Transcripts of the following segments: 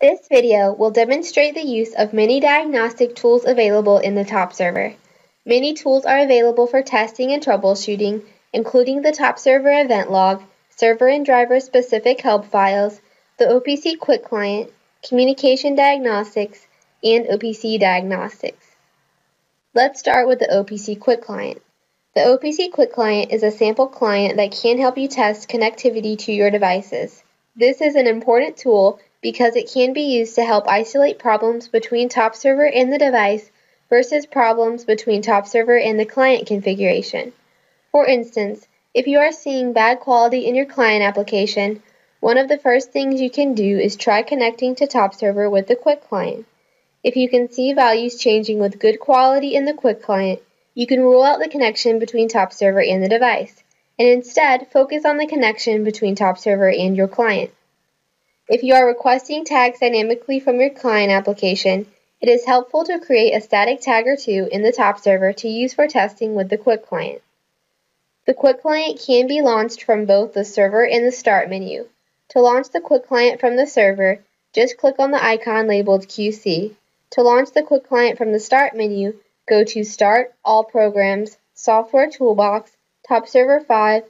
This video will demonstrate the use of many diagnostic tools available in the top server. Many tools are available for testing and troubleshooting, including the top server event log, server and driver specific help files, the OPC Quick Client, communication diagnostics, and OPC diagnostics. Let's start with the OPC Quick Client. The OPC Quick Client is a sample client that can help you test connectivity to your devices. This is an important tool because it can be used to help isolate problems between top server and the device versus problems between top server and the client configuration. For instance, if you are seeing bad quality in your client application, one of the first things you can do is try connecting to top server with the Quick Client. If you can see values changing with good quality in the Quick Client, you can rule out the connection between top server and the device, and instead focus on the connection between top server and your client. If you are requesting tags dynamically from your client application, it is helpful to create a static tag or two in the top server to use for testing with the Quick Client. The Quick Client can be launched from both the server and the Start menu. To launch the Quick Client from the server, just click on the icon labeled QC. To launch the Quick Client from the Start menu, go to Start, All Programs, Software Toolbox, Top Server 5,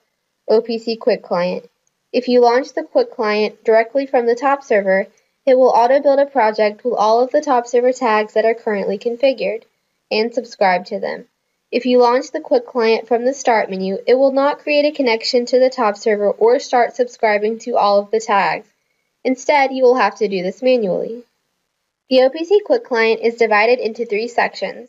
OPC Quick Client. If you launch the Quick Client directly from the top server, it will auto-build a project with all of the top server tags that are currently configured, and subscribe to them. If you launch the Quick Client from the Start menu, it will not create a connection to the top server or start subscribing to all of the tags. Instead, you will have to do this manually. The OPC Quick Client is divided into three sections.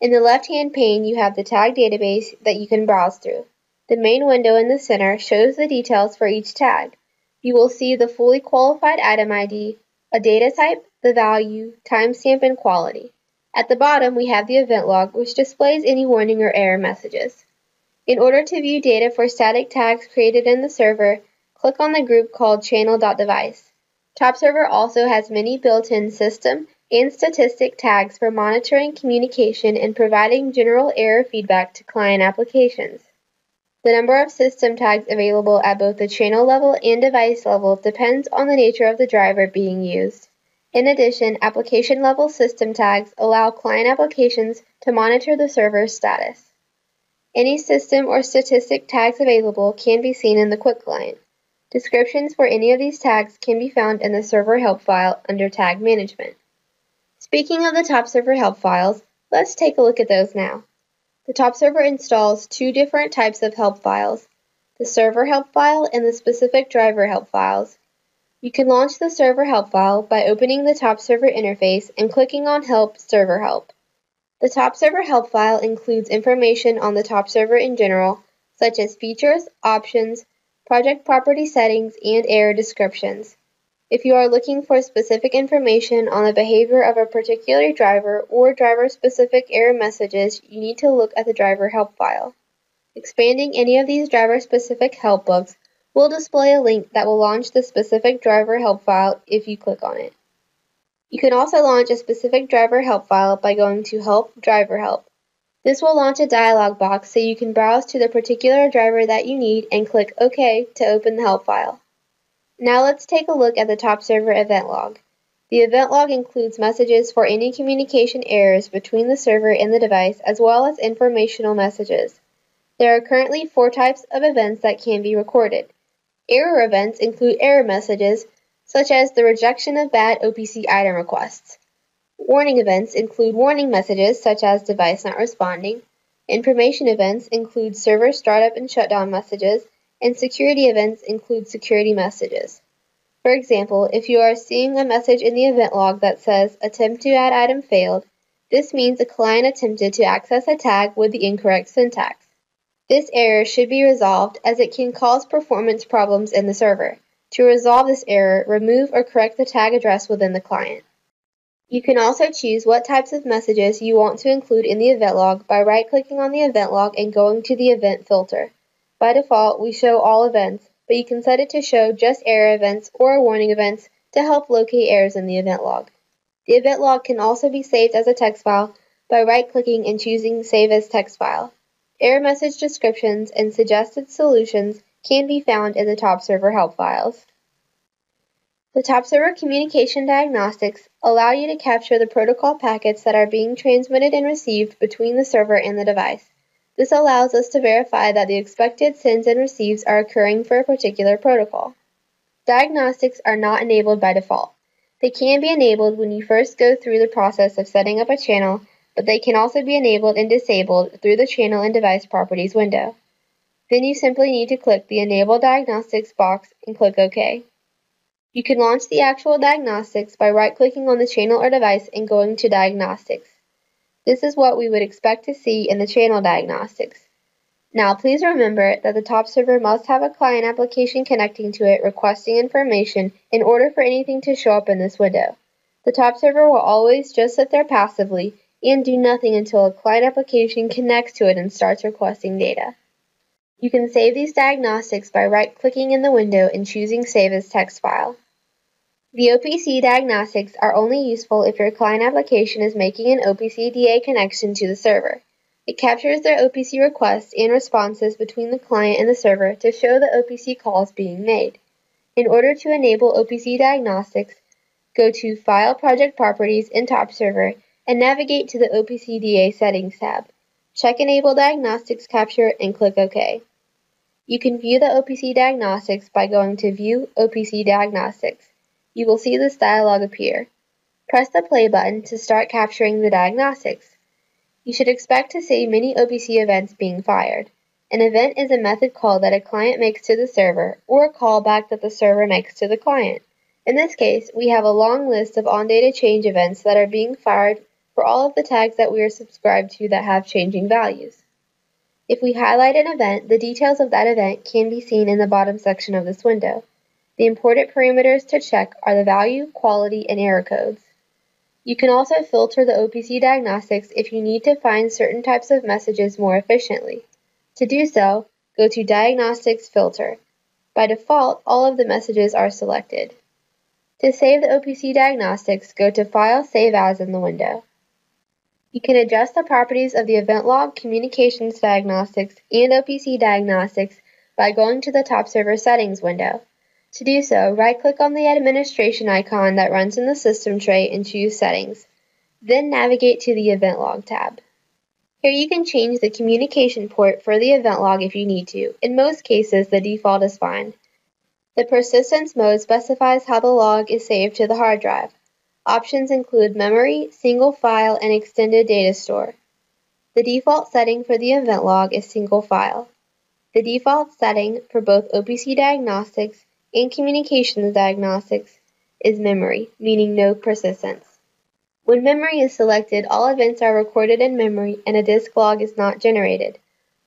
In the left-hand pane, you have the tag database that you can browse through. The main window in the center shows the details for each tag. You will see the fully qualified item ID, a data type, the value, timestamp, and quality. At the bottom, we have the event log, which displays any warning or error messages. In order to view data for static tags created in the server, click on the group called channel.device. TopServer also has many built-in system and statistic tags for monitoring communication and providing general error feedback to client applications. The number of system tags available at both the channel level and device level depends on the nature of the driver being used. In addition, application level system tags allow client applications to monitor the server's status. Any system or statistic tags available can be seen in the Quick Client. Descriptions for any of these tags can be found in the server help file under Tag Management. Speaking of the top server help files, let's take a look at those now. The top server installs two different types of help files, the server help file and the specific driver help files. You can launch the server help file by opening the top server interface and clicking on Help Server Help. The top server help file includes information on the top server in general, such as features, options, project property settings, and error descriptions. If you are looking for specific information on the behavior of a particular driver or driver-specific error messages, you need to look at the driver help file. Expanding any of these driver-specific help books will display a link that will launch the specific driver help file if you click on it. You can also launch a specific driver help file by going to Help Driver Help. This will launch a dialog box so you can browse to the particular driver that you need and click OK to open the help file. Now let's take a look at the top server event log. The event log includes messages for any communication errors between the server and the device as well as informational messages. There are currently four types of events that can be recorded. Error events include error messages, such as the rejection of bad OPC item requests. Warning events include warning messages such as device not responding. Information events include server startup and shutdown messages, and security events include security messages. For example, if you are seeing a message in the event log that says attempt to add item failed, this means a client attempted to access a tag with the incorrect syntax. This error should be resolved as it can cause performance problems in the server. To resolve this error, remove or correct the tag address within the client. You can also choose what types of messages you want to include in the event log by right-clicking on the event log and going to the event filter. By default, we show all events, but you can set it to show just error events or warning events to help locate errors in the event log. The event log can also be saved as a text file by right-clicking and choosing Save as Text File. Error message descriptions and suggested solutions can be found in the top server help files. The top server communication diagnostics allow you to capture the protocol packets that are being transmitted and received between the server and the device. This allows us to verify that the expected sends and receives are occurring for a particular protocol. Diagnostics are not enabled by default. They can be enabled when you first go through the process of setting up a channel, but they can also be enabled and disabled through the Channel and Device Properties window. Then you simply need to click the Enable Diagnostics box and click OK. You can launch the actual diagnostics by right-clicking on the channel or device and going to Diagnostics. This is what we would expect to see in the channel diagnostics. Now please remember that the top server must have a client application connecting to it requesting information in order for anything to show up in this window. The top server will always just sit there passively and do nothing until a client application connects to it and starts requesting data. You can save these diagnostics by right-clicking in the window and choosing Save as Text File. The OPC diagnostics are only useful if your client application is making an OPC DA connection to the server. It captures the OPC requests and responses between the client and the server to show the OPC calls being made. In order to enable OPC diagnostics, go to File Project Properties in Top Server and navigate to the OPC DA Settings tab. Check Enable Diagnostics Capture and click OK. You can view the OPC diagnostics by going to View OPC Diagnostics you will see this dialog appear. Press the play button to start capturing the diagnostics. You should expect to see many OPC events being fired. An event is a method call that a client makes to the server or a callback that the server makes to the client. In this case, we have a long list of on-data change events that are being fired for all of the tags that we are subscribed to that have changing values. If we highlight an event, the details of that event can be seen in the bottom section of this window. The important parameters to check are the value, quality, and error codes. You can also filter the OPC diagnostics if you need to find certain types of messages more efficiently. To do so, go to Diagnostics Filter. By default, all of the messages are selected. To save the OPC diagnostics, go to File Save As in the window. You can adjust the properties of the event log, communications diagnostics, and OPC diagnostics by going to the top server settings window. To do so, right-click on the administration icon that runs in the system tray and choose Settings. Then navigate to the Event Log tab. Here you can change the communication port for the event log if you need to. In most cases, the default is fine. The persistence mode specifies how the log is saved to the hard drive. Options include memory, single file, and extended data store. The default setting for the event log is single file. The default setting for both OPC diagnostics in communications diagnostics is memory, meaning no persistence. When memory is selected, all events are recorded in memory and a disk log is not generated.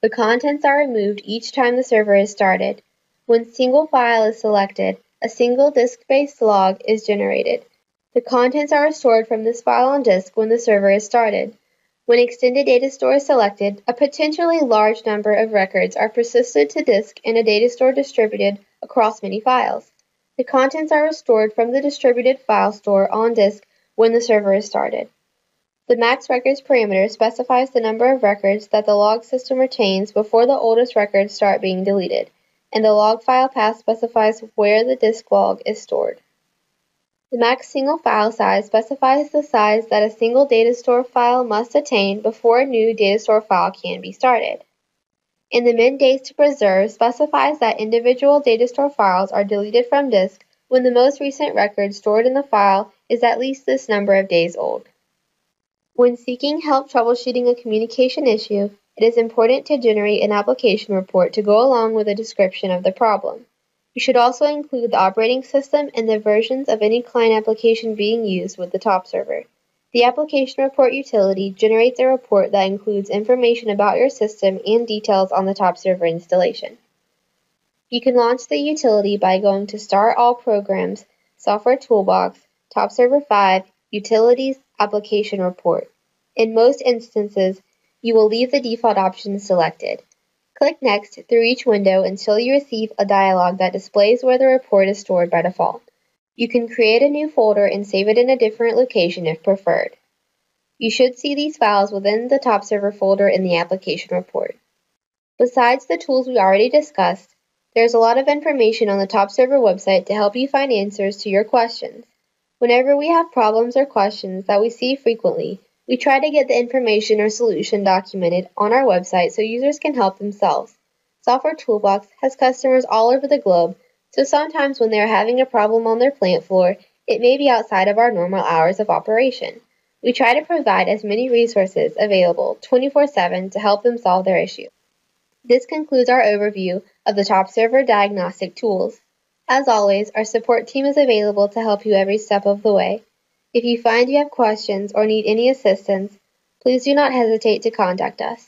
The contents are removed each time the server is started. When single file is selected, a single disk-based log is generated. The contents are stored from this file on disk when the server is started. When extended data store is selected, a potentially large number of records are persisted to disk in a data store distributed across many files. The contents are restored from the distributed file store on disk when the server is started. The max records parameter specifies the number of records that the log system retains before the oldest records start being deleted, and the log file path specifies where the disk log is stored. The max single file size specifies the size that a single data store file must attain before a new data store file can be started and the min days to preserve specifies that individual data store files are deleted from disk when the most recent record stored in the file is at least this number of days old. When seeking help troubleshooting a communication issue, it is important to generate an application report to go along with a description of the problem. You should also include the operating system and the versions of any client application being used with the top server. The application report utility generates a report that includes information about your system and details on the top server installation. You can launch the utility by going to Start All Programs, Software Toolbox, Top Server 5, Utilities, Application Report. In most instances, you will leave the default options selected. Click Next through each window until you receive a dialog that displays where the report is stored by default. You can create a new folder and save it in a different location if preferred. You should see these files within the top server folder in the application report. Besides the tools we already discussed, There's a lot of information on the Top Server website to help you find answers to your questions. Whenever we have problems or questions that we see frequently, we try to get the information or solution documented on our website so users can help themselves. Software Toolbox has customers all over the globe, so sometimes when they are having a problem on their plant floor, it may be outside of our normal hours of operation. We try to provide as many resources available 24 7 to help them solve their issue. This concludes our overview of the top server diagnostic tools. As always, our support team is available to help you every step of the way. If you find you have questions or need any assistance, please do not hesitate to contact us.